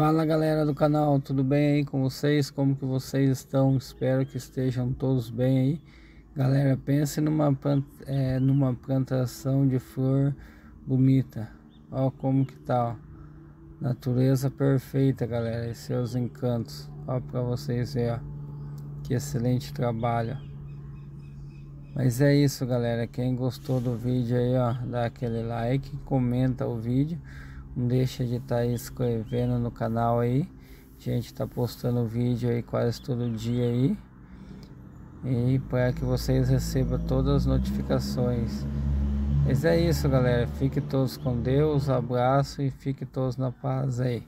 Fala galera do canal, tudo bem aí com vocês? Como que vocês estão? Espero que estejam todos bem aí. Galera, pense numa, é, numa plantação de flor bonita. Ó como que tá, ó. Natureza perfeita, galera, e seus encantos. Ó pra vocês verem, ó. Que excelente trabalho. Mas é isso, galera. Quem gostou do vídeo aí, ó, dá aquele like, comenta o vídeo. Não deixa de estar tá inscrevendo no canal aí. A gente tá postando vídeo aí quase todo dia aí. E para que vocês recebam todas as notificações. Mas é isso, galera. Fique todos com Deus. Abraço e fique todos na paz aí.